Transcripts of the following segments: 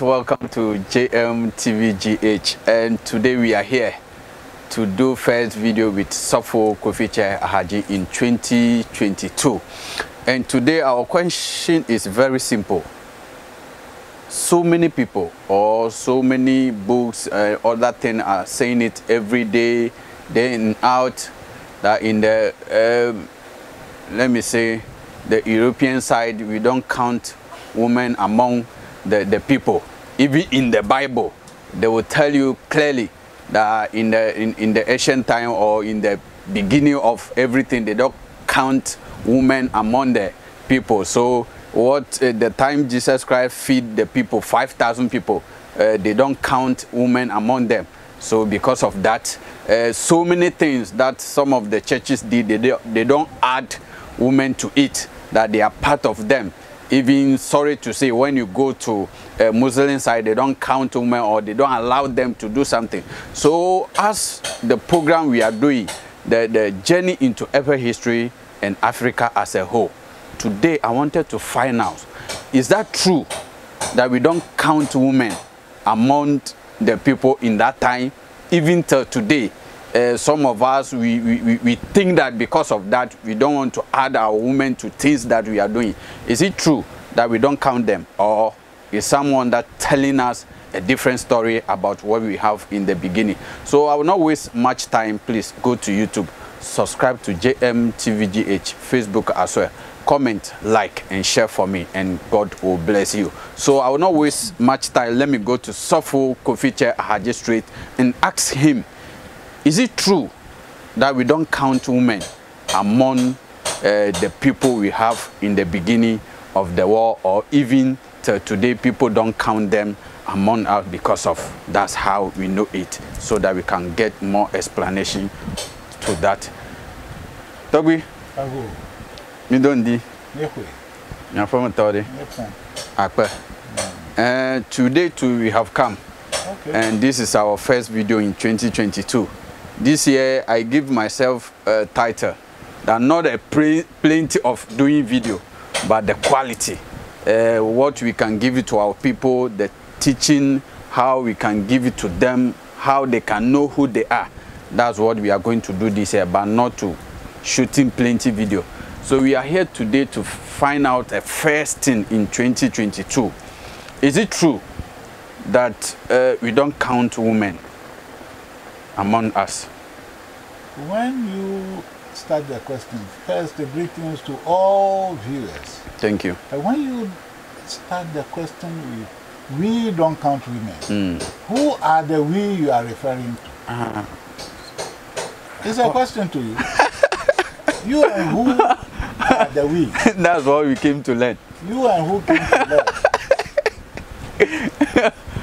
Welcome to JM TVGH and today we are here to do first video with Osofo Kofitse Ahadzi in 2022 and today our question is very simple. So many people or so many books uh, other things are saying it every day day in out that in the um, let me say the European side we don't count women among the, the people. Even in the Bible, they will tell you clearly that in the, in, in the ancient time or in the beginning of everything, they don't count women among the people. So what uh, the time Jesus Christ feed the people, 5,000 people, uh, they don't count women among them. So because of that, uh, so many things that some of the churches did, they, they don't add women to it, that they are part of them even sorry to say when you go to a muslim side they don't count women or they don't allow them to do something. So as the program we are doing the, the journey into ever history and africa as a whole today i wanted to find out is that true that we don't count women among the people in that time even till today uh, some of us we, we, we think that because of that we don't want to add our women to things that we are doing. Is it true that we don't count them? Or is someone that telling us a different story about what we have in the beginning? So i will not waste much time. Please go to youtube. Subscribe to jmtvgh facebook as well. Comment like and share for me and god will bless you. So i will not waste much time. Let me go to sofo kofiche street and ask him is it true that we don't count women among uh, the people we have in the beginning of the war or even till today people don't count them among us because of that's how we know it so that we can get more explanation to that. Togbi, mi don di, mi from Todi, Nepon. Akpe. Uh, today too we have come Okay. and this is our first video in 2022 this year i give myself a title that not a plenty of doing video but the quality. Uh, what we can give it to our people the teaching how we can give it to them how they can know who they are. That's what we are going to do this year but not to shooting plenty video. So we are here today to find out a first thing in 2022 is it true that uh, we don't count women among us. When you start the question, first, the greetings to all viewers. Thank you. And when you start the question with, we don't count women, Mm. who are the we you are referring to? Uh, It's a question to you. you and who are the we? that's what we came to learn. You and who came to learn?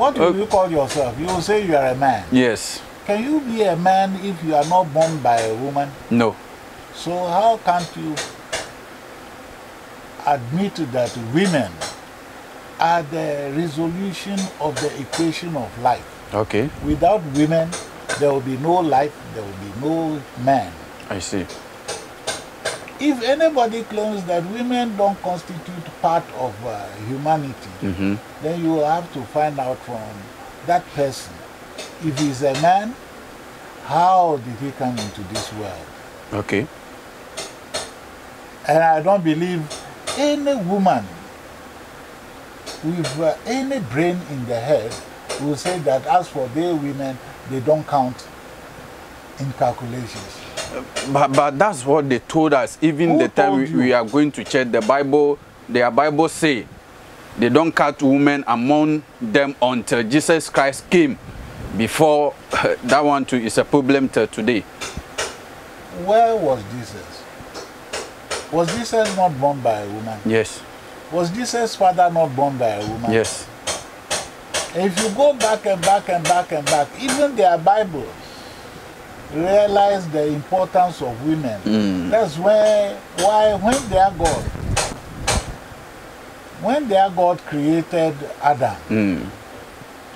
what will you call yourself? You say you are a man. Yes. Can you be a man if you are not born by a woman? No. So how can't you admit that women are the resolution of the equation of life? Okay. Without women, there will be no life, there will be no man. I see. If anybody claims that women don't constitute part of uh, humanity, Mm-hmm. then you will have to find out from that person. If he's a man, how did he come into this world? Okay. And I don't believe any woman with uh, any brain in the head will say that as for their women, they don't count in calculations. But, but that's what they told us. Even Who the time we, we are going to check the Bible, their Bible say they don't count women among them until Jesus Christ came. Before that one too is a problem till today. Where was Jesus? Was Jesus not born by a woman? Yes. Was Jesus' father not born by a woman? Yes. If you go back and back and back and back, even their Bible realize the importance of women. Mm. That's why, why when their God, when their God created Adam, Mm.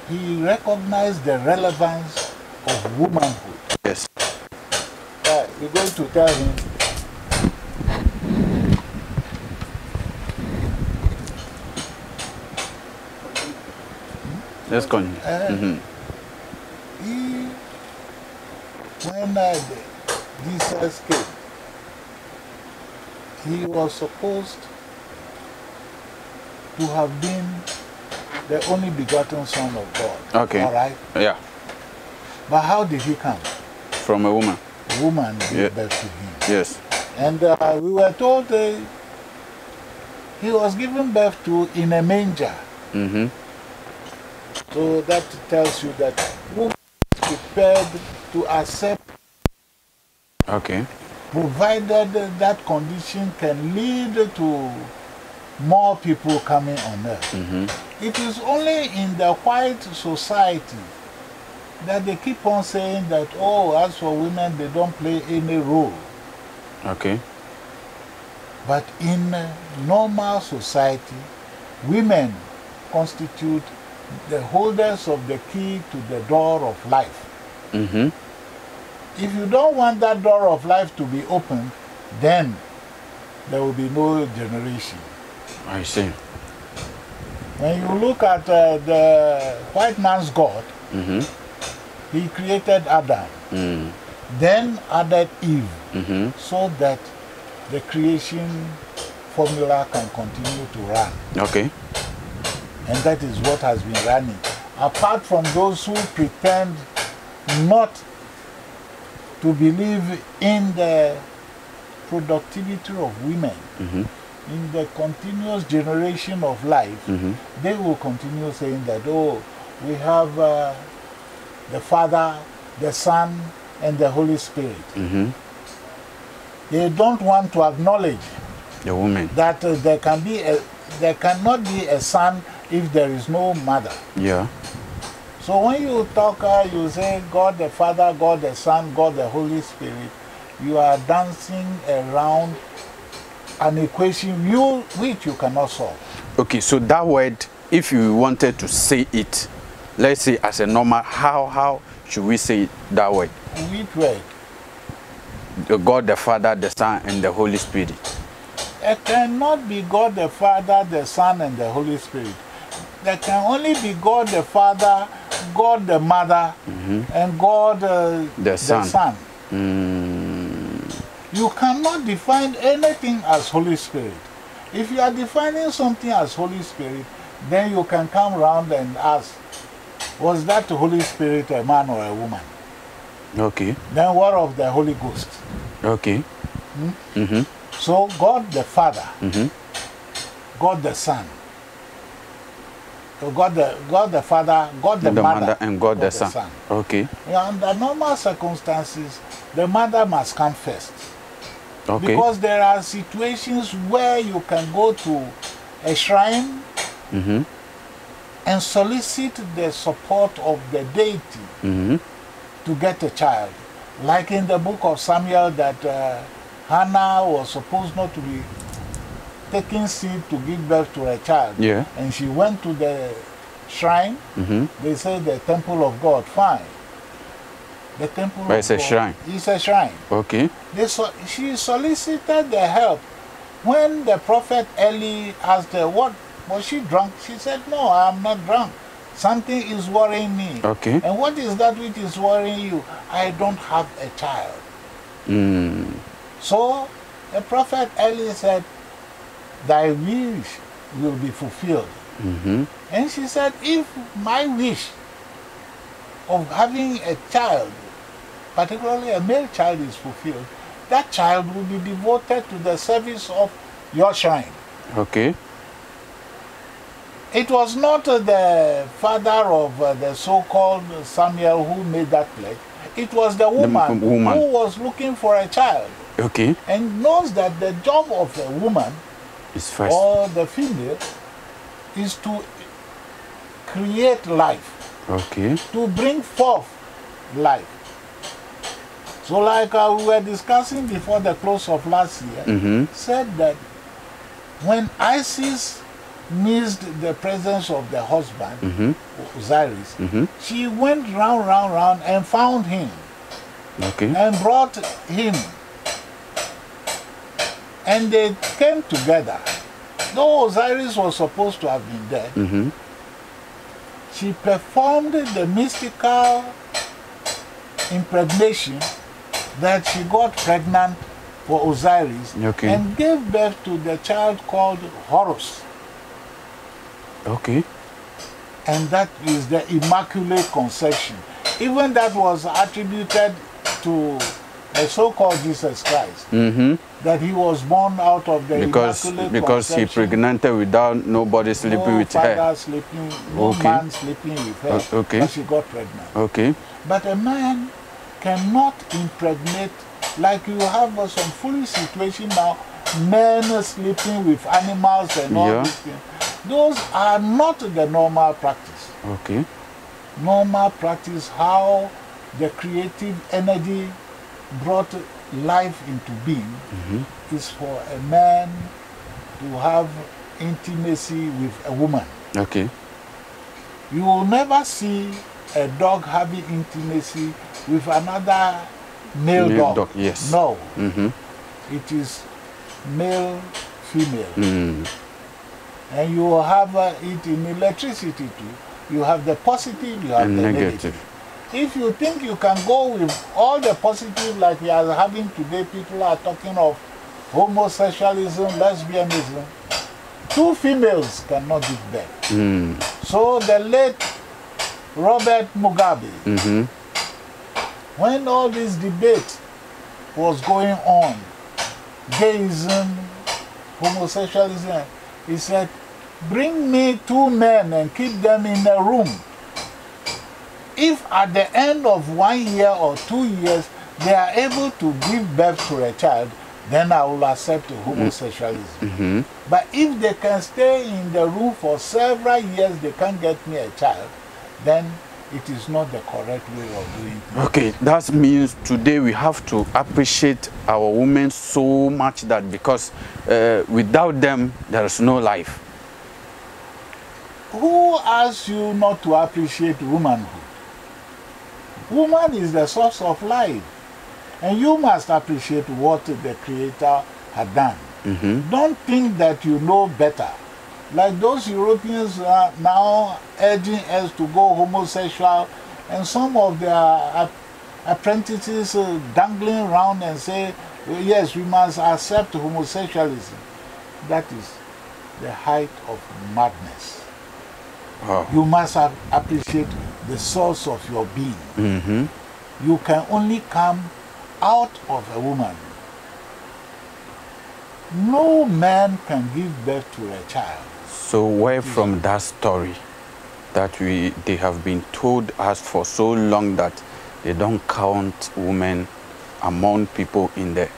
he recognized the relevance of womanhood. Yes. Uh, you're going to tell him, let's continue. Uh, Mhm. he, when uh, Jesus came, he was supposed to have been the only begotten Son of God. Okay. All right. Yeah, But how did he come? from a woman. A woman gave Yeah. birth to him. Yes. And uh, we were told uh, he was given birth to in a manger. Mm-hmm. So that tells you that woman is prepared to accept, Okay. provided that condition can lead to more people coming on earth. Mm-hmm. It is only in the white society that they keep on saying that, oh, as for women, they don't play any role. Okay. But in normal society, women constitute the holders of the key to the door of life. Mm-hmm. If you don't want that door of life to be opened, then there will be no generation. I see. When you look at uh, the white man's God, Mm-hmm. he created Adam, Mm. then added Eve, Mm-hmm. so that the creation formula can continue to run. Okay. And that is what has been running. Apart from those who pretend not to believe in the productivity of women, Mm-hmm. In the continuous generation of life, Mm-hmm. they will continue saying that, oh, we have uh, the Father, the Son, and the Holy Spirit. Mm-hmm. They don't want to acknowledge The woman. that uh, there, can be a, there cannot be a son if there is no mother. Yeah. So when you talk, uh, you say God the Father, God the Son, God the Holy Spirit, you are dancing around an equation you, which you cannot solve. Okay, so that word, if you wanted to say it, let's say as a normal, how how should we say that word? Which way? The God, the Father, the Son, and the Holy Spirit. It cannot be God the Father, the Son, and the Holy Spirit. There can only be God the Father, God the Mother, and God uh, The Son. Son. Mm, You cannot define anything as Holy Spirit. If you are defining something as Holy Spirit, then you can come round and ask, was that Holy Spirit a man or a woman? okay, Then what of the Holy Ghost? okay. Mm-hmm. So God the Father, Mm-hmm. God the Son, God the, God the Father, God the, The Mother, mother and God, the, son. Okay, Under normal circumstances, the mother must come first. Okay. Because there are situations where you can go to a shrine Mm-hmm. and solicit the support of the deity Mm-hmm. to get a child. Like in the book of Samuel, that uh, Hannah was supposed not to be taking seed to give birth to a child. Yeah. And she went to the shrine. Mm-hmm. They say the temple of God. Fine. The temple But it's a shrine. It's a shrine. Okay. They so, she solicited the help. When the prophet Eli asked her, What was she drunk? She said, No, I'm not drunk. Something is worrying me. Okay. And what is that which is worrying you? I don't have a child. Mm. So the prophet Eli said, Thy wish will be fulfilled. Mm-hmm. And she said, If my wish of having a child, particularly a male child, is fulfilled, that child will be devoted to the service of your shrine. Okay. It was not uh, the father of uh, the so called Samuel who made that pledge, it was the woman, woman. who was looking for a child Okay. and knows that the job of a woman It's first. or the female is to create life. Okay. to bring forth life. So, like uh, we were discussing before the close of last year, Mm-hmm. said that when Isis missed the presence of the husband, Mm-hmm. Osiris, Mm-hmm. she went round, round, round and found him Okay. and brought him. And they came together. Though Osiris was supposed to have been dead, Mm-hmm. she performed the mystical impregnation that she got pregnant for Osiris Okay. and gave birth to the child called Horus. Okay. And that is the Immaculate Conception. Even that was attributed to the so called Jesus Christ, Mm-hmm. that he was born out of the Because Immaculate because he pregnanted without nobody sleeping no with her. sleeping, no Okay. man sleeping with her. Okay. But she got pregnant. Okay. But a man cannot impregnate, like you have uh, some foolish situation now, men sleeping with animals and all Yeah. these things. Those are not the normal practice. Okay. Normal practice, how the creative energy brought life into being, is for a man to have intimacy with a woman. Okay. You will never see a dog having intimacy with another male, Male dog. dog, yes. No, Mm-hmm. it is male, female. Mm. And you will have uh, it in electricity too. You have the positive, you have And the negative. negative. If you think you can go with all the positive like we are having today, people are talking of homosexualism, lesbianism. Two females cannot give birth. Mm. So the late Robert Mugabe, Mm-hmm. when all this debate was going on, gayism, homosexualism, he said, bring me two men and keep them in a room. If at the end of one year or two years they are able to give birth to a child, then I will accept homosexualism. Mm-hmm. But if they can stay in the room for several years, they can't get me a child, then it is not the correct way of doing things. Okay, that means today we have to appreciate our women so much that because uh, without them there is no life. Who asks you not to appreciate womanhood? Woman is the source of life, and you must appreciate what the Creator had done. Mm-hmm. Don't think that you know better. Like those Europeans are now urging us to go homosexual, and some of their apprentices uh, dangling around and say, "Oh, yes, we must accept homosexualism. That is the height of madness. You must ap- appreciate the source of your being. Mm-hmm. You can only come out of a woman. No man can give birth to a child. So where from that story that we they have been told us for so long that they don't count women among people in the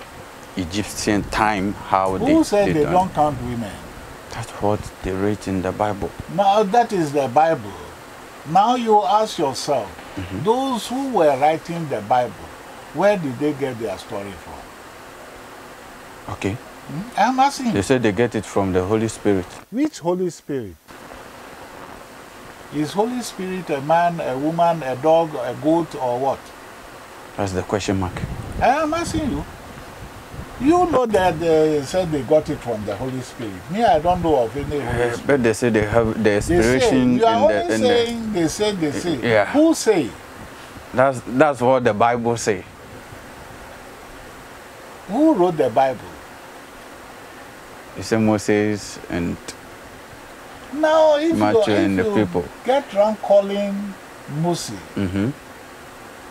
Egyptian time how they Who said they done- don't count women? That's what they read in the Bible. Now, that is the Bible. Now you ask yourself, Mm-hmm. those who were writing the Bible, where did they get their story from? Okay. Hmm? I'm asking. They said they get it from the Holy Spirit. Which Holy Spirit? Is Holy Spirit a man, a woman, a dog, a goat, or what? That's the question mark. I'm asking you. You know that they said they got it from the Holy Spirit. Me, I don't know of any Holy Spirit. but they say they have the They say, inspiration you are in only the, in the saying they say, they say. Yeah. Who say? that's that's what the Bible say. Who wrote the Bible? Say Moses and Now, if Matthew you, if and the people. get around calling Moses, hmm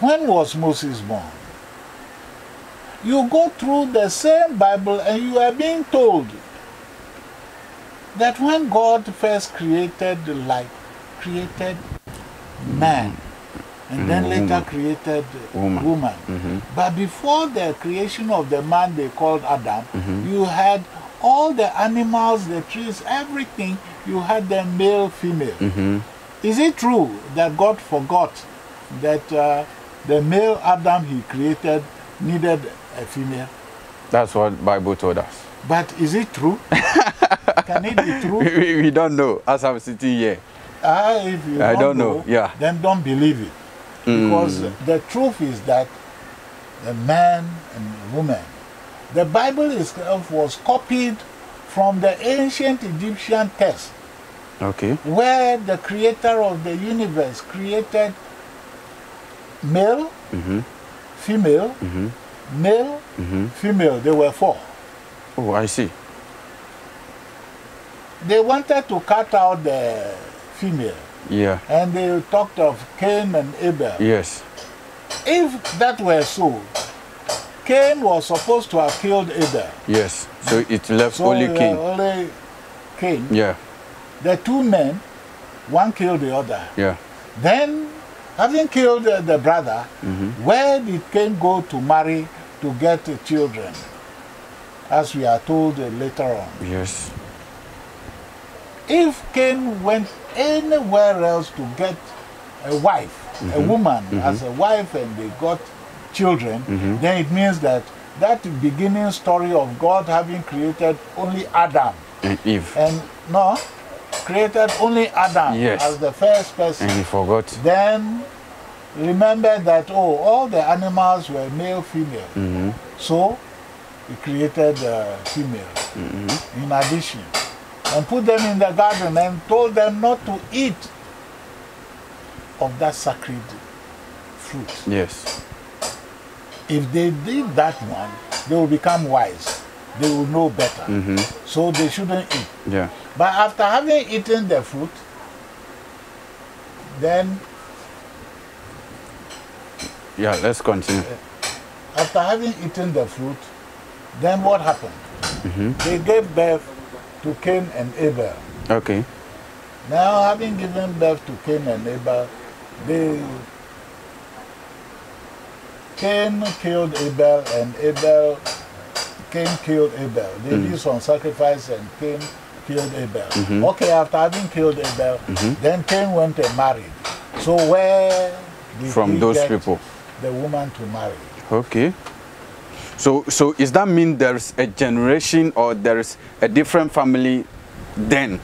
when was Moses born? You go through the same Bible and you are being told that when God first created the light, created man, and then Mm, later created Woman. woman. hmm But before the creation of the man they called Adam, Mhm. you had all the animals, the trees, everything, you had them male, female. hmm Is it true that God forgot that uh, the male Adam he created needed a female? That's what Bible told us. But is it true? Can it be We, true? we, we don't know as I'm sitting here. Ah, if you I don't, don't know, yeah. then don't believe it. Because Mm. the truth is that the man and woman, the Bible itself was copied from the ancient Egyptian text Okay. where the creator of the universe created male, Mm-hmm. female, Mm-hmm. male, Mm-hmm. female. There were four. Oh, I see. They wanted to cut out the female Yeah. and they talked of Cain and Abel. Yes. If that were so, Cain was supposed to have killed Abel. Yes. So it left So only uh, Cain. only Cain. Yeah. The two men, one killed the other. Yeah. Then, having killed uh, the brother, Mm-hmm. where did Cain go to marry to get uh, children? As we are told uh, later on. Yes. If Cain went anywhere else to get a wife, a woman as a wife, and they got children, then it means that that beginning story of God having created only Adam And Eve. and no, created only Adam Yes. as the first person. And he forgot. Then remember that oh, all the animals were male, female. Mm-hmm. So he created uh, female in addition and put them in the garden and told them not to eat of that sacred fruit. Yes. If they did that one, they will become wise. They will know better. Mm-hmm. So they shouldn't eat. Yeah. But after having eaten the fruit, then Yeah. Let's continue. after having eaten the fruit, then what happened? They gave birth to Cain and Abel. Okay. Now, having given birth to Cain and Abel, they Cain killed Abel and Abel Cain killed Abel. They did some sacrifice and Cain killed Abel. Okay, after having killed Abel, then Cain went and married. So where did From those get people. the woman to marry? Okay. So, so is that mean there's a generation or there's a different family then?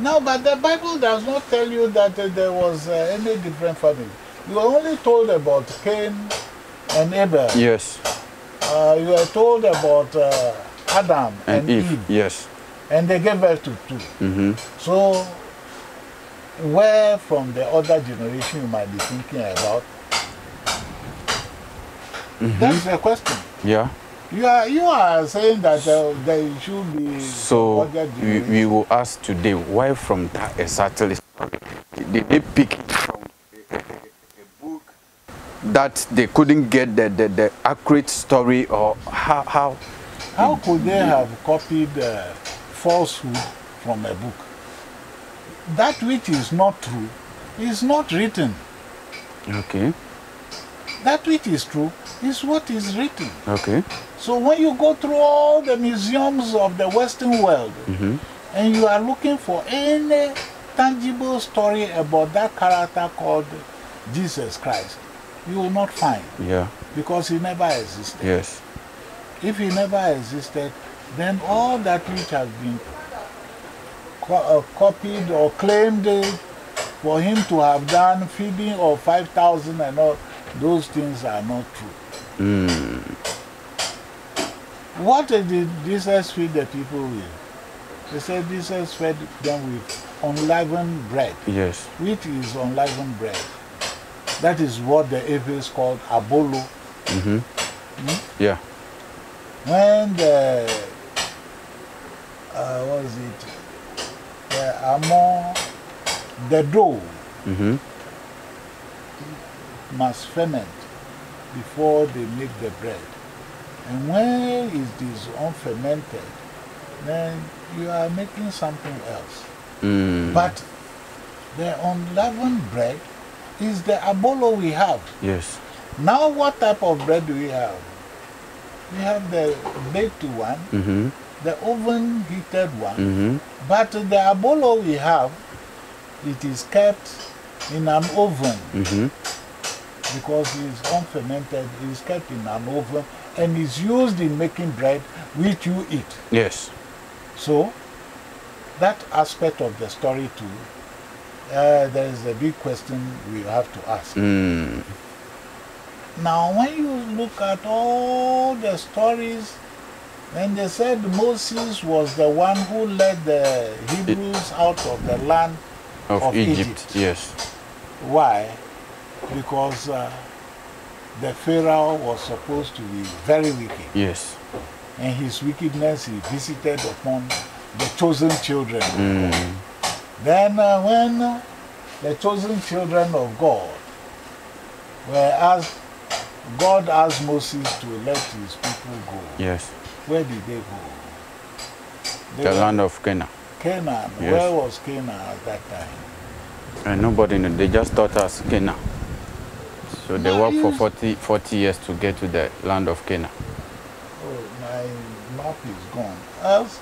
No, but the Bible does not tell you that uh, there was uh, any different family. You are only told about Cain and Abel. Yes. Uh, you are told about uh, Adam And, and, Eve. Eve. Yes. and they gave birth to two. Mm-hmm. So, where from the other generation you might be thinking about? That's the question. Yeah. You are you are saying that uh, there should be So we, we will ask today why from that exactly did they pick it from that they couldn't get the, the, the accurate story or how, how How could they have copied uh, falsehood from a book? That which is not true is not written. okay That which is true is what is written. okay So when you go through all the museums of the Western world and you are looking for any tangible story about that character called Jesus Christ, you will not find yeah because he never existed. yes If he never existed, then all that which has been co- uh, copied or claimed for him to have done feeding of 5,000 and all, those things are not true. mm. What did Jesus feed the people with? They said Jesus fed them with unleavened bread, yes which is unleavened bread. That is what the Hebrews called abolo. mm-hmm. yeah When the, uh, what is it? The among the dough mm-hmm. must ferment before they make the bread. And when it is unfermented, then you are making something else. mm. But the unleavened bread is the abolo we have. yes Now, what type of bread do we have? We have the baked one, mm-hmm. the oven heated one, Mm-hmm. but the abolo we have, it is kept in an oven Mm-hmm. because it is unfermented, it is kept in an oven and is used in making bread which you eat. yes So, that aspect of the story too, uh, there is a big question we have to ask. mm. Now, when you look at all the stories And they said Moses was the one who led the Hebrews out of the land Of, Of Egypt. Egypt. Yes. Why? Because uh, the Pharaoh was supposed to be very wicked. Yes. And his wickedness he visited upon the chosen children. God. Then, uh, when uh, the chosen children of God were asked, God asked Moses to let his people go. Yes. Where did they go? They The land of Canaan. Canaan. Yes. Where was Canaan at that time? And nobody knew. They just taught us Canaan. So they No, worked for you- 40, 40 years to get to the land of Canaan. Oh, my map is gone. Else,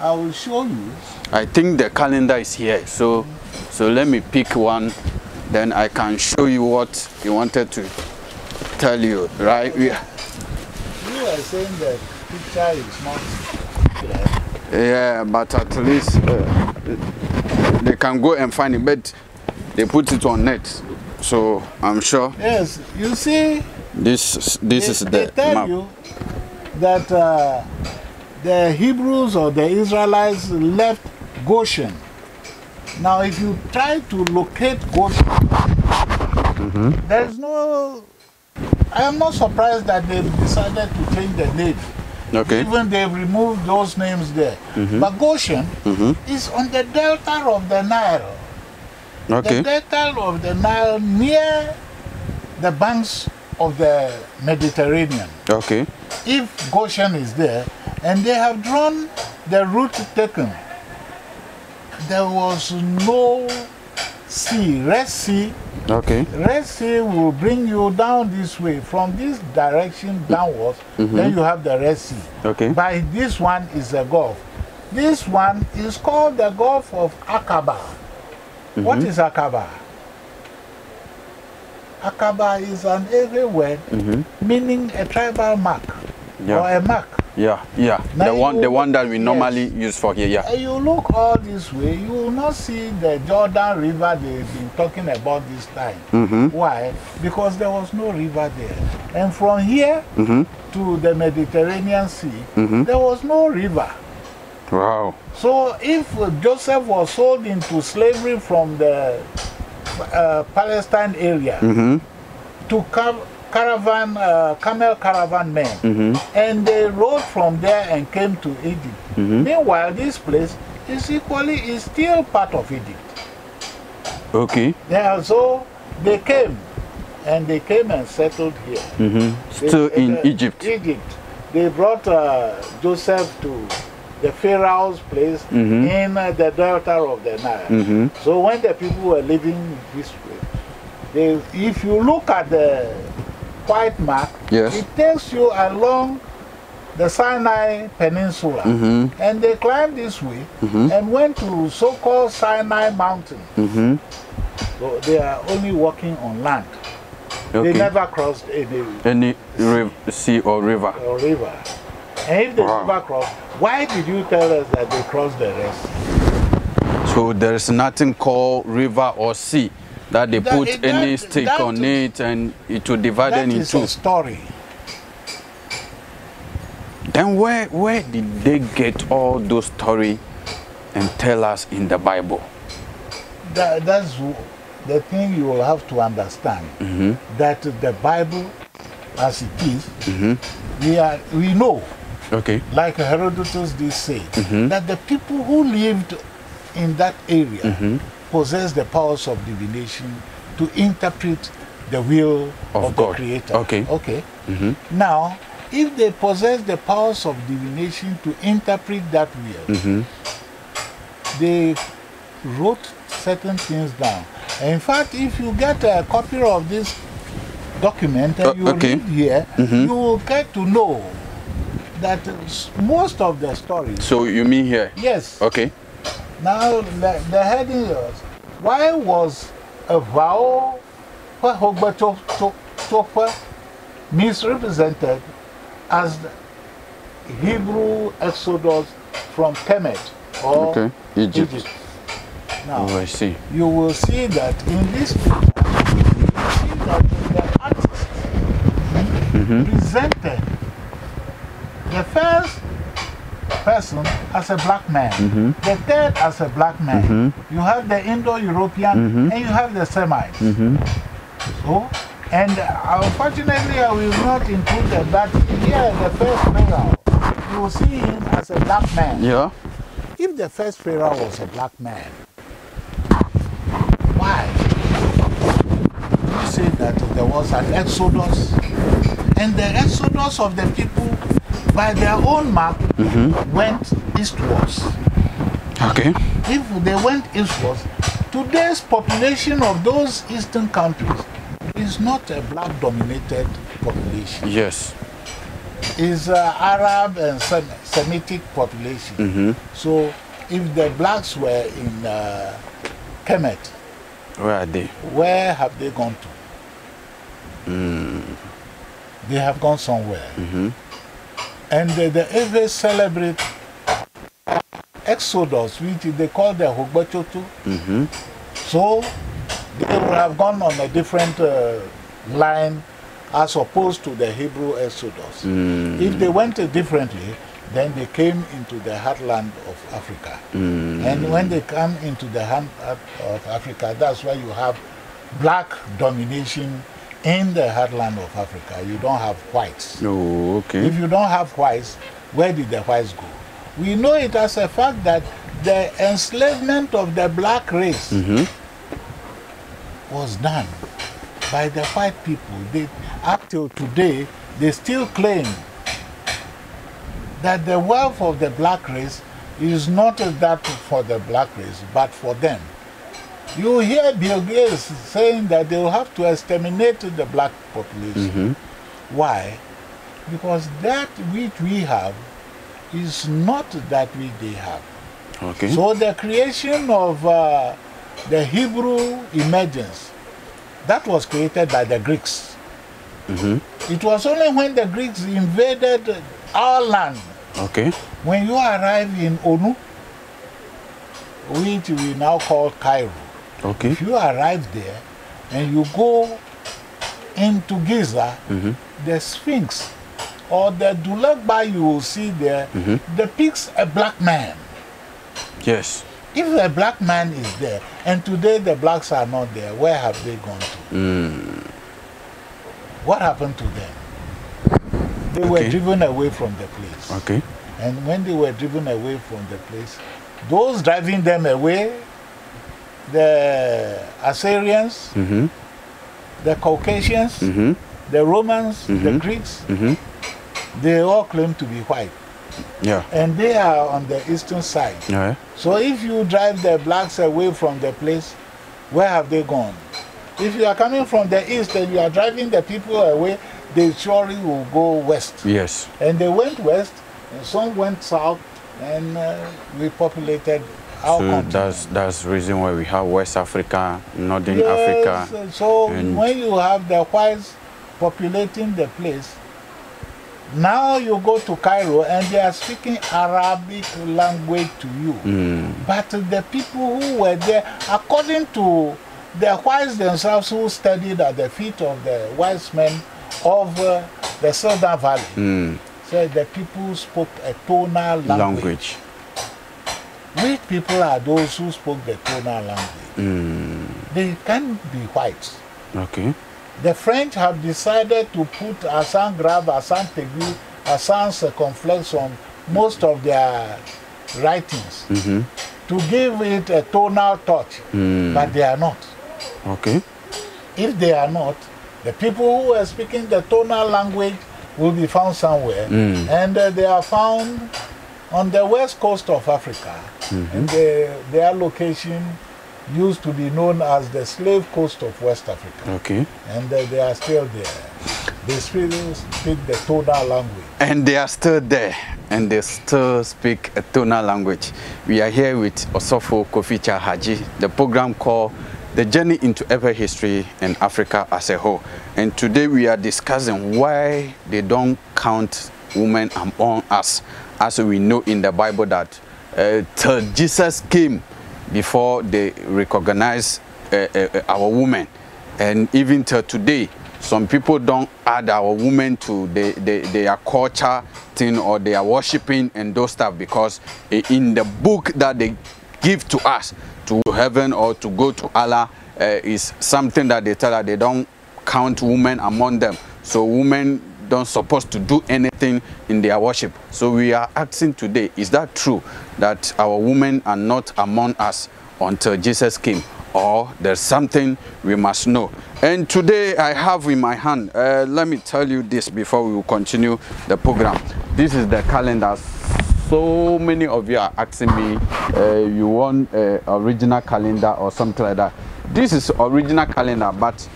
I will show you. I think the calendar is here. So, so let me pick one. Then I can show you what you wanted to tell you, right? We, You are saying the picture is not clear. yeah, but at least uh, they can go and find it. But they put it on net. So I'm sure Yes, you see, this this they, is they the tell map. you that uh, the Hebrews or the Israelites left Goshen. Now, if you try to locate Goshen, Mm-hmm. there's no. I am not surprised that they decided to change the name. Okay. Even they've removed those names there. Mm-hmm. But Goshen is on the delta of the Nile. Okay. The delta of the Nile near the banks of the Mediterranean. Okay. If Goshen is there, and they have drawn the route taken, there was no sea, Red Sea. Okay. Red Sea will bring you down this way. From this direction downwards, then mm-hmm. you have the Red Sea. Okay. But this one is a Gulf. This one is called the Gulf of Aqaba. What mm-hmm. is Aqaba? Aqaba is an area word mm-hmm. meaning a tribal mark Yeah. or a mark. Yeah. Yeah. Now the one the one that we yes. normally use for here. Yeah. And you look all this way, you will not see the Jordan River they've been talking about this time. Mm-hmm. Why? Because there was no river there. And from here mm-hmm. to the Mediterranean Sea, mm-hmm. there was no river. Wow. So if Joseph was sold into slavery from the uh, Palestine area to car- caravan, uh, camel caravan men, and they rode from there and came to Egypt. Meanwhile, this place is equally is still part of Egypt. Okay. Yeah, so they came, and they came and settled here. They- Still in uh, Egypt. Egypt. They brought uh, Joseph to the Pharaoh's place in uh, the delta of the Nile. So when the people were living this way, they, if you look at the white mark, Yes. it takes you along the Sinai Peninsula. Mm-hmm. And they climbed this way mm-hmm. and went to so-called Sinai Mountain. Mm-hmm. So they are only walking on land. Okay. They never crossed any Any sea or river. or river. And if they Wow. never cross, why did you tell us that they crossed the rest? So there is nothing called river or sea that they That- put that- any stick that on it and it will divide That them in two. a story. Then where where did they get all those story and tell us in the Bible? That, that's the thing you will have to understand. Mm-hmm. That the Bible, as it is, mm-hmm. we, are, we know, Okay. like Herodotus did say, mm-hmm. that the people who lived in that area possess the powers of divination to interpret the will Of of, the God. Creator. Okay. Okay. Mm-hmm. Now, if they possess the powers of divination to interpret that will, mm-hmm. they wrote certain things down. In fact, if you get a copy of this document and Uh, you okay. read here, mm-hmm. you will get to know that most of the stories. So you mean here? Yes. Okay. Now, the, the heading is why was a vow misrepresented as the Hebrew exodus from Kemet or Okay. Egypt. Egypt. Now, Oh, I see. you will see that in this picture, you see that the artist mm-hmm. presented the first person as a black man, mm-hmm. the third as a black man. Mm-hmm. You have the Indo-European mm-hmm. and you have the Semites. So, and unfortunately, I will not include that, but here, the first pharaoh, you will see him as a black man. Yeah. If the first pharaoh was a black man, why? You say that there was an exodus, and the exodus of the people, by their own map, went eastwards. Okay. If they went eastwards, today's population of those eastern countries is not a black dominated population. Yes. It's uh, Arab and Sem Semitic population. Mm-hmm. So if the blacks were in uh, Kemet, Where are they? where have they gone to? They have gone somewhere. And they, they ever celebrate Exodus, which they call the Hogbetsotso. Mm-hmm. So they would have gone on a different uh, line as opposed to the Hebrew Exodus. If they went differently, then they came into the heartland of Africa. And when they come into the heart of Africa, that's why you have black domination in the heartland of Africa. You don't have whites. Oh, okay. If you don't have whites, where did the whites go? We know it as a fact that the enslavement of the black race mm-hmm. was done by the white people. They, up till today, they still claim that the wealth of the black race is not that for the black race, but for them. You hear Bill Gates saying that they will have to exterminate the black population. Why? Because that which we have is not that which they have. Okay. So the creation of uh, the Hebrew emergence, that was created by the Greeks. It was only when the Greeks invaded our land, okay. when you arrive in Onu, which we now call Cairo, Okay. if you arrive there and you go into Giza, mm-hmm. the Sphinx or the Dulagba you will see there mm-hmm. depicts a black man. Yes. If a black man is there, and today the blacks are not there, where have they gone to? Mm. What happened to them? They were driven away from the place. Okay. And when they were driven away from the place, those driving them away, the Assyrians, Mm-hmm. the Caucasians, Mm-hmm. the Romans, the Greeks, Mm-hmm. they all claim to be white. Yeah. And they are on the eastern side. Yeah. So if you drive the blacks away from the place, where have they gone? If you are coming from the east and you are driving the people away, they surely will go west. Yes. And they went west, and some went south, and uh, we populated our So continent. that's that's the reason why we have West Africa, Northern Yes, Africa. So when you have the whites populating the place, now you go to Cairo and they are speaking Arabic language to you. Mm. But the people who were there, according to the whites themselves who studied at the feet of the wise men of uh, the Southern Valley, Mm. said the people spoke a tonal language. Language. Which people are those who spoke the tonal language? Mm. They can't be whites. Okay. The French have decided to put accent grave, accent aigu, accent circumflex on most of their writings Mm-hmm. to give it a tonal touch, Mm. but they are not. Okay. If they are not, the people who are speaking the tonal language will be found somewhere, Mm. and uh, they are found on the west coast of Africa. And the, their location used to be known as the slave coast of West Africa. Okay. and uh, they are still there. They still speak the tonal language. And they are still there, and they still speak a tonal language. We are here with Osofo Kofitse Ahadzi, the program called The Journey into Ewe History and Africa as a Whole. And today we are discussing why they don't count women among us, as we know in the Bible that uh, till Jesus came before they recognize uh, uh, uh, our women, and even till today. some people don't add our women to the, the, their culture thing or their worshiping and those stuff because in the book that they give to us to heaven or to go to Allah uh, is something that they tell us they don't count women among them. So women don't supposed to do anything in their worship. So we are asking today, is that true that our women are not among us until Jesus came? Or there's something we must know. And today I have in my hand, uh, let me tell you this before we continue the program. This is the calendar so many of you are asking me uh, you want uh, original calendar or something like that this is original calendar but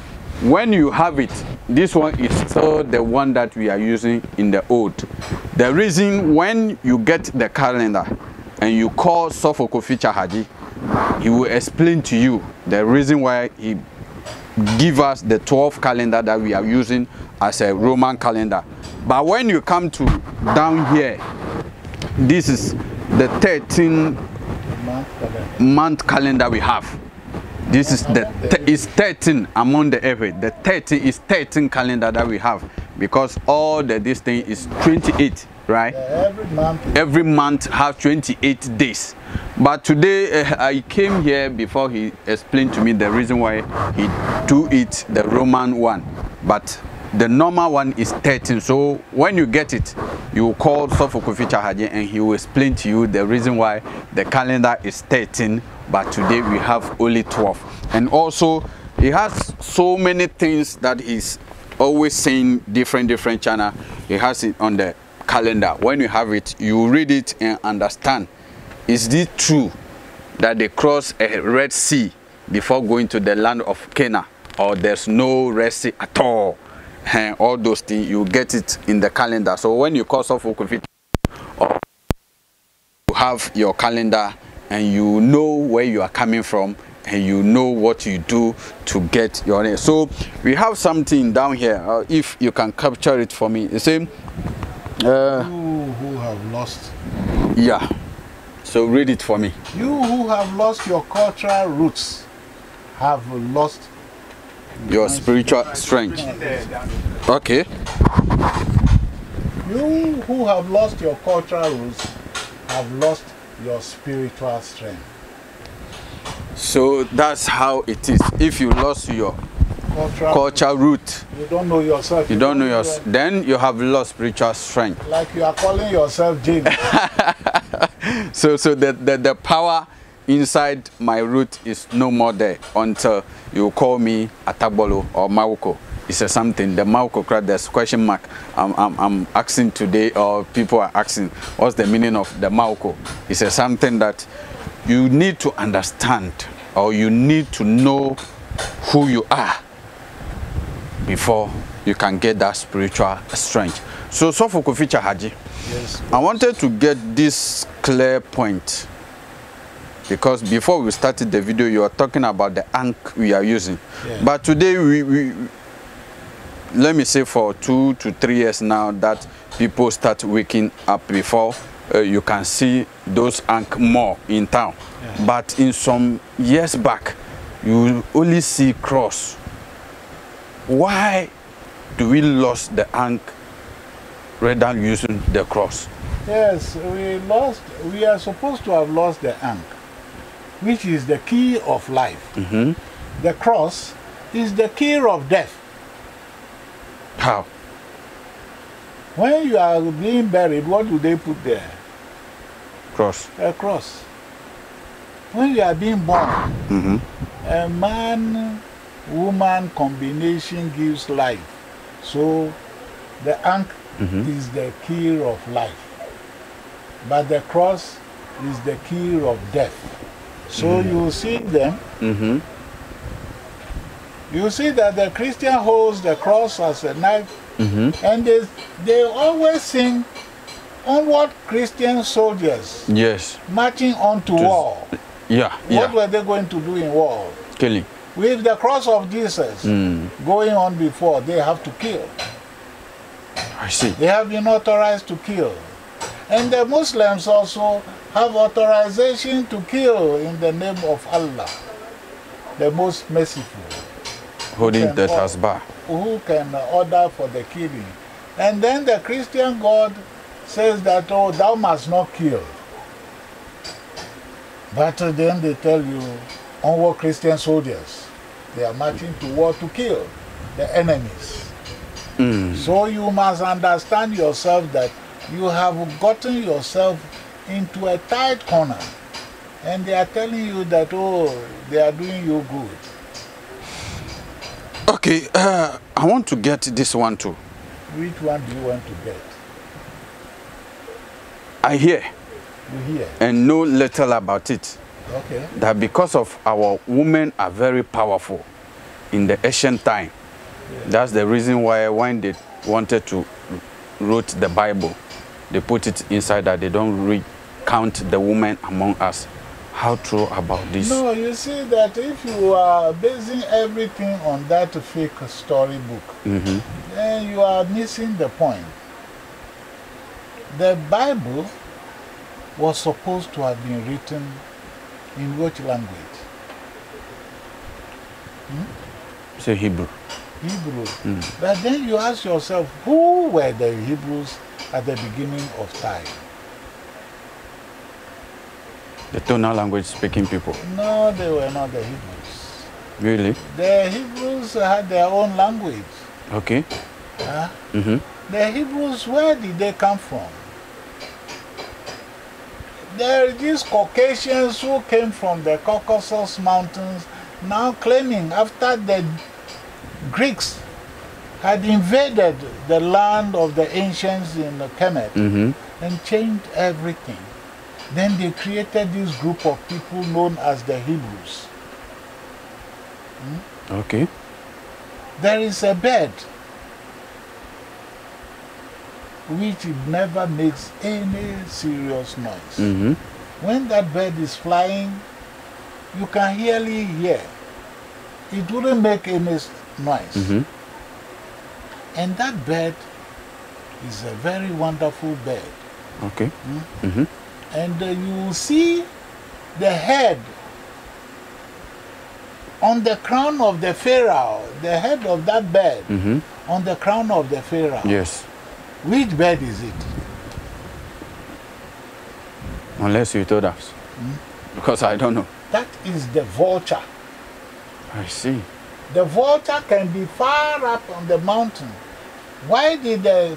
when you have it this one is still the one that we are using in the old the reason when you get the calendar and you call Sofoko Feature Haji he will explain to you the reason why he give us the 12 calendar that we are using as a Roman calendar. But when you come to down here, this is the 13 Month calendar. month calendar we have. This is the th- is 13 among the every. The 13 is 13 calendar that we have because all the this thing is 28, right? Every month every month have 28 days but today uh, i came here before he explained to me the reason why he do it the roman one but the normal one is 13 so when you get it you call Sofoko Feature Haji and he will explain to you the reason why the calendar is 13 but today we have only 12 and also he has so many things that he's always saying different different channel. He has it on the calendar. When you have it you read it and understand. Is this true that they cross a red sea before going to the land of canaan or there's no red sea at all? Eh, all those things you get it in the calendar. So when you call off you have your calendar and you know where you are coming from and you know what you do to get your name. So we have something down here. Uh, if you can capture it for me, the same. Uh, you who have lost yeah. So read it for me. you who have lost your cultural roots have lost Your spiritual strength. Okay. you who have lost your cultural roots have lost your spiritual strength. So that's how it is. If you lost your Cultural culture root, you don't know yourself. you don't know your, then you have lost spiritual strength. like you are calling yourself James. So, so the, the, the power inside my root is no more there until you call me Atabolo or Mauko. It's a something. The Mauko crowd, there's question mark. I'm, I'm, I'm asking today, or people are asking, what's the meaning of the Mauko? It's a something that you need to understand or you need to know who you are before you can get that spiritual strength. So, Osofo Kofitse Ahadzi. yes. I wanted to get this clear point because before we started the video, you were talking about the ankh we are using. Yeah. But today, we, we, let me say for two to three years now that people start waking up before uh, you can see those ankh more in town. Yeah. But in some years back, you only see cross. Why do we lost the ankh rather than using the cross? Yes, we lost, we are supposed to have lost the ankh, which is the key of life. hmm The cross is the key of death. How? When you are being buried, what do they put there? Cross. A cross. When you are being born, hmm a man woman combination gives life. So the ankh Mhm. is the key of life. But the cross is the key of death. So you see them, hmm you see that the Christian holds the cross as a knife, hmm and they, they always sing onward Christian soldiers Yes. marching on to war. Yeah. What Yeah. were they going to do in war? Killing. With the cross of Jesus Mm. going on before, they have to kill. I see. They have been authorized to kill. And the Muslims also have authorization to kill in the name of Allah, the most merciful. Holding the tasbah. who can order for the killing. And then the Christian God says that, oh, thou must not kill. But then they tell you, onward Christian soldiers, they are marching to war to kill the enemies. Mm. So you must understand yourself that you have gotten yourself into a tight corner. And they are telling you that, oh, they are doing you good. Okay, uh, I want to get this one too. Which one do you want to get? I hear You hear? and know little about it Okay. that because of our women are very powerful in the ancient time, that's the reason why when they wanted to wrote the Bible, they put it inside that they don't recount the women among us. How true about this? No, you see that if you are basing everything on that fake storybook, Mhm. then you are missing the point. The Bible was supposed to have been written in which language? Say Hebrew. Hebrew. But then you ask yourself, who were the Hebrews at the beginning of time? The tonal language speaking people. No, they were not the Hebrews. Really? The Hebrews had their own language. Okay. Huh? Mm-hmm. The Hebrews, where did they come from? There are these Caucasians who came from the Caucasus Mountains now claiming after the Greeks had invaded the land of the ancients in Kemet Mm-hmm. and changed everything. Then they created this group of people known as the Hebrews. Okay. There is a bird which never makes any serious noise. Mm-hmm. When that bird is flying, you can hardly hear. It wouldn't make any noise. Mm-hmm. And that bird is a very wonderful bird. Okay. Mm-hmm. And uh, you will see the head on the crown of the pharaoh, the head of that bird Mm-hmm. on the crown of the pharaoh. Yes. Which bird is it? Unless you told us. Because I don't know. That is the vulture. I see. The vulture can be far up on the mountain. Why did the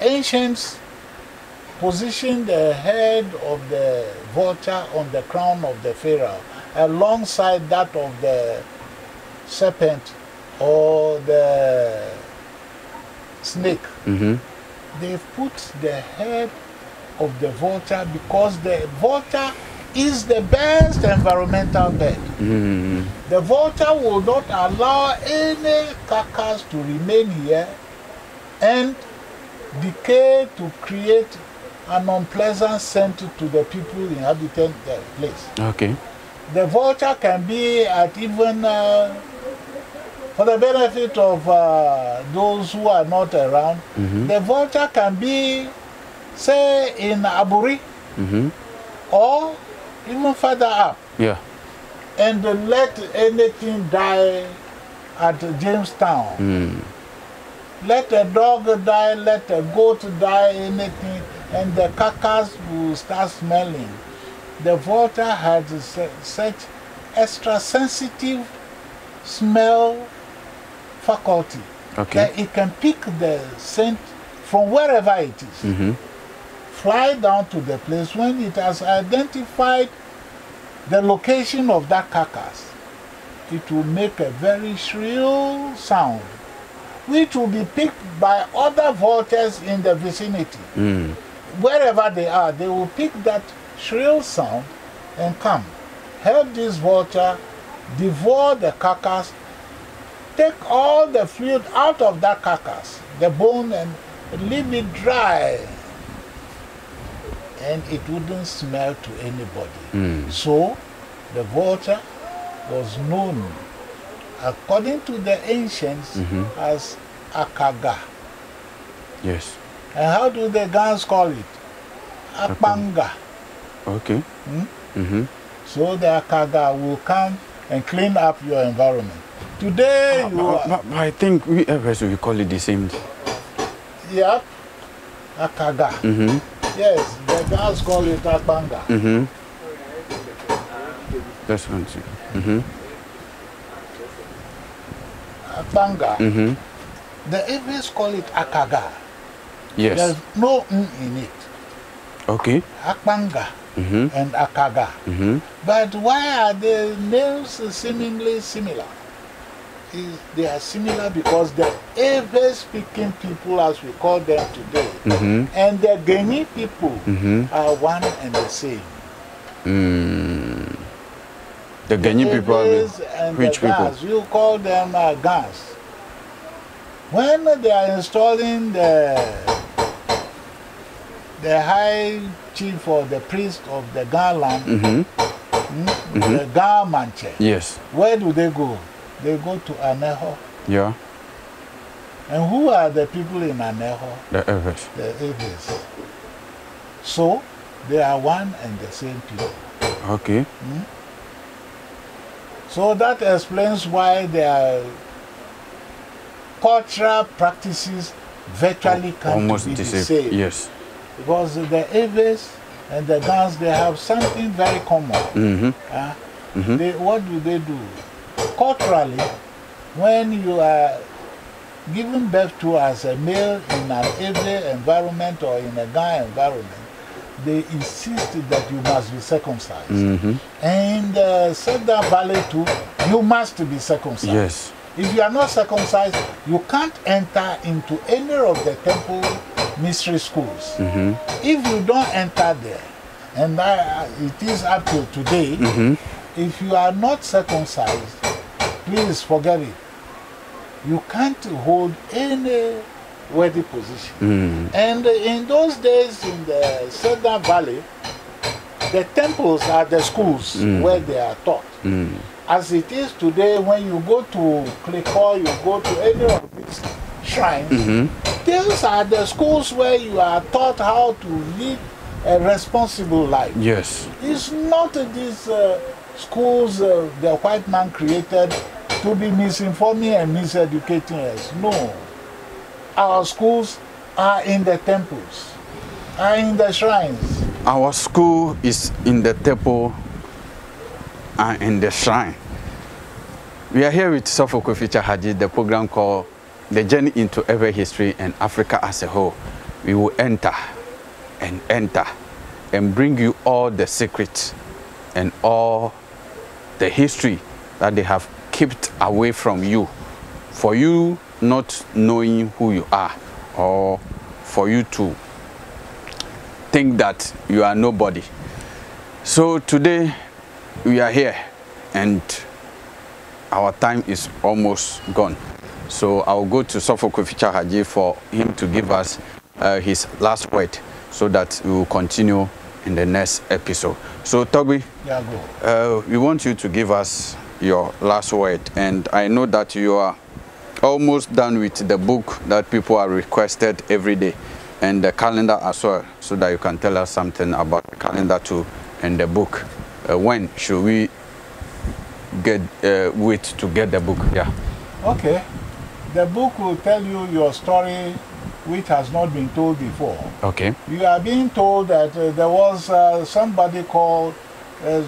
ancients position the head of the vulture on the crown of the pharaoh alongside that of the serpent or the snake? Mm-hmm. They've put the head of the vulture because the vulture is the best environmental bird. Mm-hmm. The vulture will not allow any carcass to remain here and decay to create an unpleasant scent to the people inhabiting the place. Okay. The vulture can be at even, uh, for the benefit of uh, those who are not around, Mhm. the vulture can be, say, in Aburi Mm-hmm. or even further up. Yeah. and let anything die at Jamestown. Mm. Let a dog die, let a goat die, anything, and the carcass will start smelling. The vulture has such extra sensitive smell faculty Okay. that it can pick the scent from wherever it is Mm-hmm. fly down to the place when it has identified the location of that carcass. It will make a very shrill sound, which will be picked by other vultures in the vicinity. Mm. Wherever they are, they will pick that shrill sound and come. Help this vulture devour the carcass, take all the fluid out of that carcass, the bone, and leave it dry. And it wouldn't smell to anybody. Mm. So the vulture was known, according to the ancients, Mhm. as Akaga. Yes. And how do the Gans call it? Akpanga. Okay. Hmm? Mm-hmm. So the Akaga will come and clean up your environment. Today, you Uh, are, but- but I think we Ewes we call it the same. yep, Akaga. Mm-hmm. Yes, the guys call it Akbanga. Mm-hmm. That's one thing. Mm-hmm. Akbanga. Mm-hmm. The Ewes call it Akaga. Yes. There's no in it. Okay. Akbanga Mm-hmm. and Akaga. Mm-hmm. But why are the names seemingly similar? Is they are similar because the Ewe speaking people, as we call them today, Mm-hmm. and the Geni people Mm-hmm. are one and the same. Mm. The Ghanaian people are Ewes the and rich the people. Gans, you call them uh, Gans. When they are installing the, the high chief or the priest of the Gan land, Mm-hmm. mm, the Gan Manche, Yes. where do they go? They go to Aneho. Yeah. And who are the people in Aneho? The Ewes. The Ewes. So, they are one and the same people. Okay. So that explains why their cultural practices virtually come Almost to be the same. Yes. Because the Ewes and the Gans, they have something very common. Mm-hmm. huh? Mhm. They, what do they do? Culturally, when you are given birth to as a male in an Ewe environment or in a guy environment, they insist that you must be circumcised. Mm-hmm. And uh, that Valley too, you must be circumcised. Yes. If you are not circumcised, you can't enter into any of the temple mystery schools. Mm-hmm. If you don't enter there, and I, it is up till today, Mm-hmm. if you are not circumcised, please forget it. You can't hold any worthy position. Mm. And in those days in the Cedar Valley, the temples are the schools Mm. where they are taught. Mm. As it is today, when you go to Klikor, you go to any of these shrines, Mm-hmm. These are the schools where you are taught how to live a responsible life. Yes. It's not these uh, schools uh, the white man created to be misinforming and miseducating us. No. Our schools are in the temples, are in the shrines. Our school is in the temple and in the shrine. We are here with Osofo Kofitse Ahadzi, the program called The Journey into Ewe History and Africa as a Whole. We will enter and enter and bring you all the secrets and all the history that they have kept away from you for you not knowing who you are or for you to think that you are nobody. So today we are here and our time is almost gone. So I'll go to Osofo Kofitse Ahadzi for him to give us uh, his last word so that we will continue in the next episode. So Toby, Yeah, uh, we want you to give us your last word. And I know that you are almost done with the book that people are requested every day and the calendar as well so that you can tell us something about the calendar too and the book. Uh, when should we get uh, wait to get the book? Yeah. Okay. The book will tell you your story which has not been told before. okay You are being told that uh, there was uh, somebody called uh,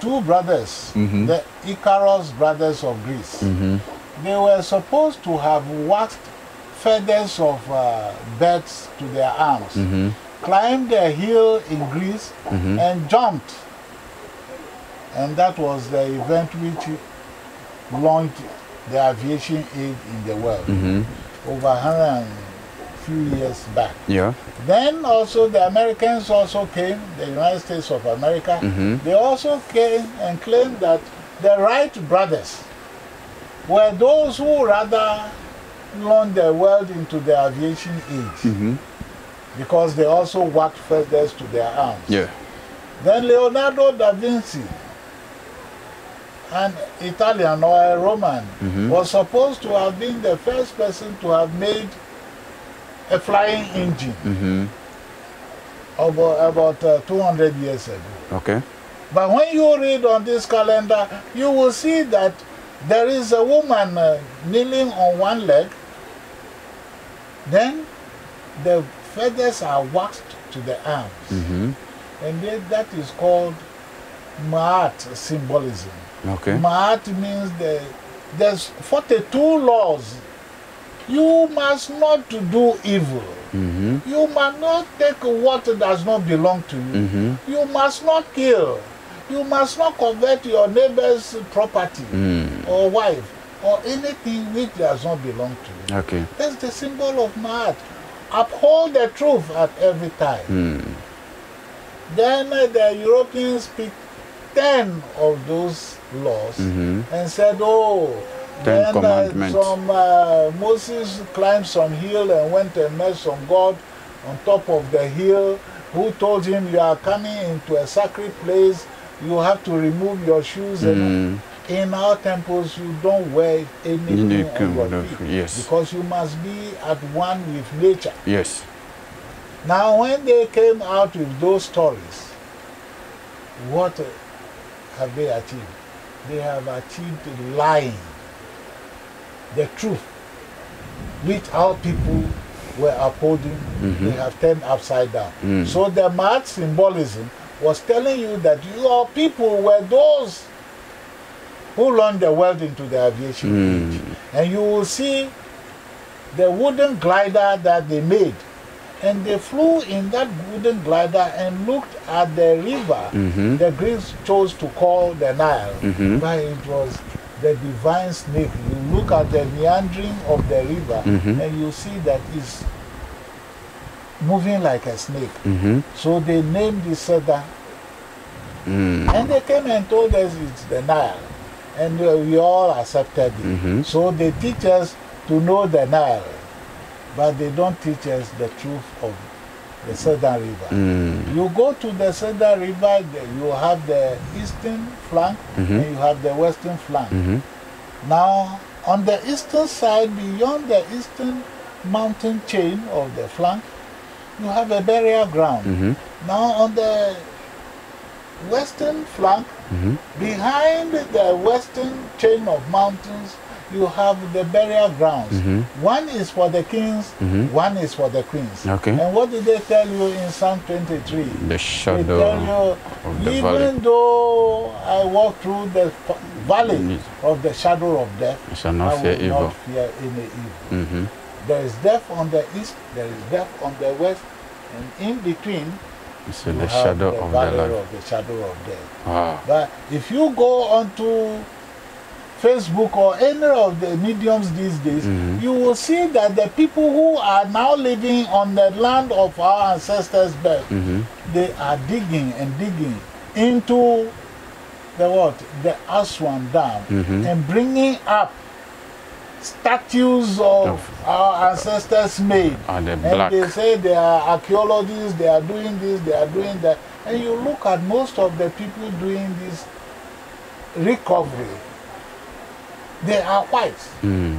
two brothers, Mhm. the Icarus brothers of Greece. mm-hmm. They were supposed to have waxed feathers of uh, birds to their arms, Mm-hmm. climbed a hill in Greece, Mhm. and jumped. And that was the event which launched the aviation aid in the world Mm-hmm. over a hundred and few years back. yeah Then also the Americans also came, the United States of America. Mhm. They also came and claimed that the Wright brothers were those who rather launched the world into the aviation age mm-hmm. because they also worked feathers to their arms. yeah Then Leonardo da Vinci, an Italian or a Roman, Mhm. was supposed to have been the first person to have made a flying engine mm-hmm. about, about uh, 200 years ago. okay But when you read on this calendar, you will see that there is a woman uh, kneeling on one leg, then the feathers are waxed to the arms, Mm-hmm. and that is called Maat symbolism. Okay. Maat means the, there's 42 laws. You must not do evil. Mm-hmm. You must not take what does not belong to you. Mm-hmm. You must not kill. You must not covet your neighbor's property Mm. or wife or anything which does not belong to you. Okay. That's the symbol of Maat. Uphold the truth at every time. Mm. Then uh, the Europeans picked 10 of those laws Mm-hmm. and said, Oh, Ten then commandments. Uh, some uh, Moses climbed some hill and went and met some God on top of the hill who told him, You are coming into a sacred place, you have to remove your shoes. Mm. And in our temples, you don't wear anything on your feet yes. because you must be at one with nature. Yes. Now, when they came out with those stories, what uh, have they achieved? They have achieved lying, the truth, which our people were upholding, they have turned upside down. Mm. So the Maat symbolism was telling you that your people were those who launched the world into the aviation Mm. age. And you will see the wooden glider that they made. And they flew in that wooden glider and looked at the river Mhm. the Greeks chose to call the Nile. Mhm. But it was the divine snake. You look at the meandering of the river Mhm. and you see that it's moving like a snake. Mm-hmm. So they named the Seda Mm. and they came and told us it's the Nile. And we all accepted it. Mhm. So they teach us to know the Nile, but they don't teach us the truth of the Southern River. Mm. You go to the Southern River, you have the eastern flank Mhm. and you have the western flank. Mm-hmm. Now, on the eastern side, beyond the eastern mountain chain of the flank, you have a burial ground. Mm-hmm. Now, on the western flank, Mm-hmm. behind the western chain of mountains, you have the burial grounds. Mhm. One is for the kings, Mhm. one is for the queens. Okay. And what did they tell you in Psalm 23? The shadow. They tell you, of the even valley. though I walk through the valley Yes. of the shadow of death, I shall not I fear will evil. not fear any evil. Mm-hmm. There is death on the east, there is death on the west, and in between, So you the have shadow the of the valley of the shadow of death. Wow. But if you go onto Facebook or any of the mediums these days, Mhm. you will see that the people who are now living on the land of our ancestors' birth, Mm-hmm. they are digging and digging into the what? The Aswan Dam Mhm. and bringing up statues of, Of- our ancestors made. The And black. they say they are archaeologists, they are doing this, they are doing that. And you look at most of the people doing this recovery, they are white. Mm.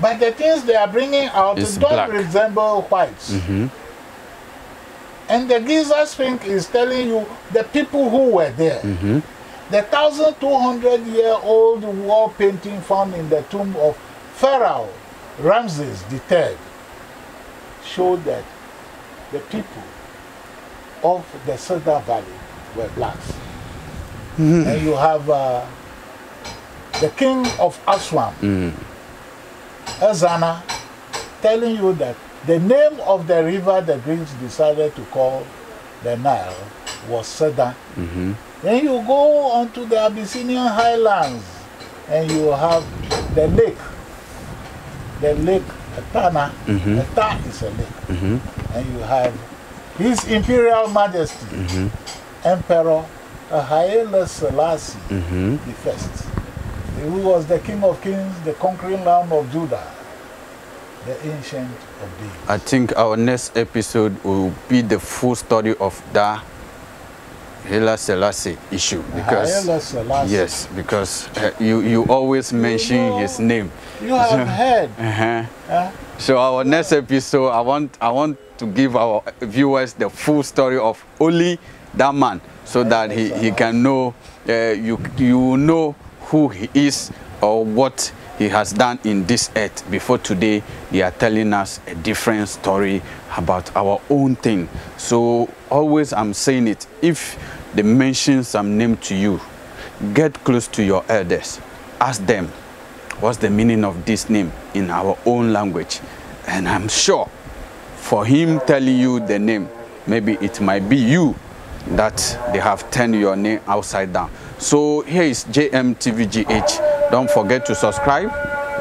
But the things they are bringing out It's don't black. resemble whites. Mm-hmm. And the Giza Sphinx is telling you the people who were there. Mm-hmm. The 1,200 year old wall painting found in the tomb of Pharaoh Ramses III showed that the people of the Cedar Valley were blacks. And you have uh, the king of Aswan, Mm. Ezana, telling you that the name of the river the Greeks decided to call the Nile was Cedar. Mm-hmm. Then you go onto the Abyssinian highlands and you have the lake. The lake Etana. Mhm. Eta is a lake. Mm-hmm. And you have His Imperial Majesty, Mm-hmm. Emperor Haile Selassie Mm-hmm. the first, who was the King of Kings, the conquering Lamb of Judah, the Ancient of Days. I think our next episode will be the full story of that Haile Selassie issue because Selassie. yes, because uh, you you always mention know- his name. You have heard. Uh-huh. huh? So our next episode, I want I want to give our viewers the full story of only that man, so that he, he can know uh, you you know who he is or what he has done in this earth. Before today they are telling us a different story about our own thing. So always i'm saying it if they mention some name to you get close to your elders. Ask them what's the meaning of this name in our own language? And i'm sure for him telling you the name maybe it might be you that they have turned your name upside down. So here is jmtvgh don't forget to subscribe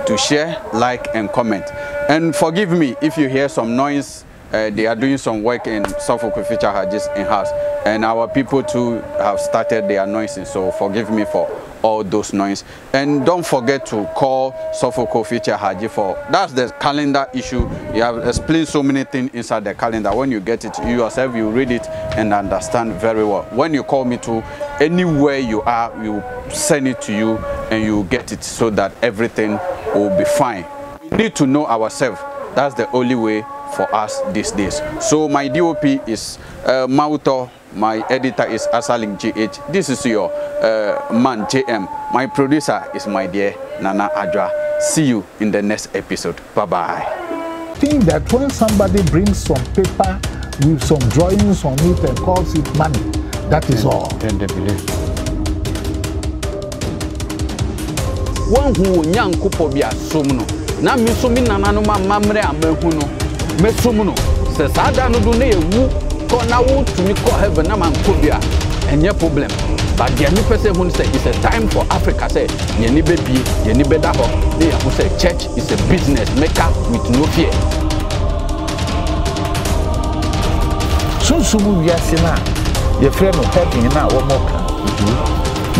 to share like and comment. And forgive me if you hear some noise. Uh, they are doing some work in Osofo Kofitse Ahadzi's in house and our people too have started their noising. So forgive me for all those noise. And don't forget to call Suffolk Feature Haji for that's the calendar issue. You have explained so many things inside the calendar. When you get it you yourself you read it and understand very well. When you call me to anywhere you are we will send it to you and you get it so that everything will be fine. We need to know ourselves. That's the only way for us these days. So my DOP is uh, Mauto, my editor is Asaling GH. This is your uh, man JM. My producer is my dear Nana Adra. See you in the next episode. Bye bye. think that when somebody brings some paper with some drawings on it and calls it money, that is all. Then they believe. Wɔn hu onyankopɔ bi asom no na me nso me nananom amammerɛ a mahu no mɛsom no sɛ saa da no do na yɛwu kɔ na wotumi kɔ heaven na mankɔ bi ɛnyɛ problem. But deɛ mepɛ sɛ hu no sɛ it's a time for africa sɛ yɛni bɛbie yɛni bɛda hɔ. Ne yɛho sɛ church is a business maker with no fear. Sunsum wiase no a yɛfrɛ no heaven no a wɔmɔ ka.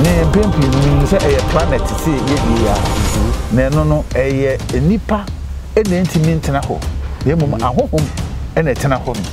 Ne mpempem nim sɛ ɛyɛ planet sɛ yɛdie a na ɛno no ɛyɛ nnipa ɛna ntumi ntena hɔ na mmom ahohom ɛna ɛtena hɔ no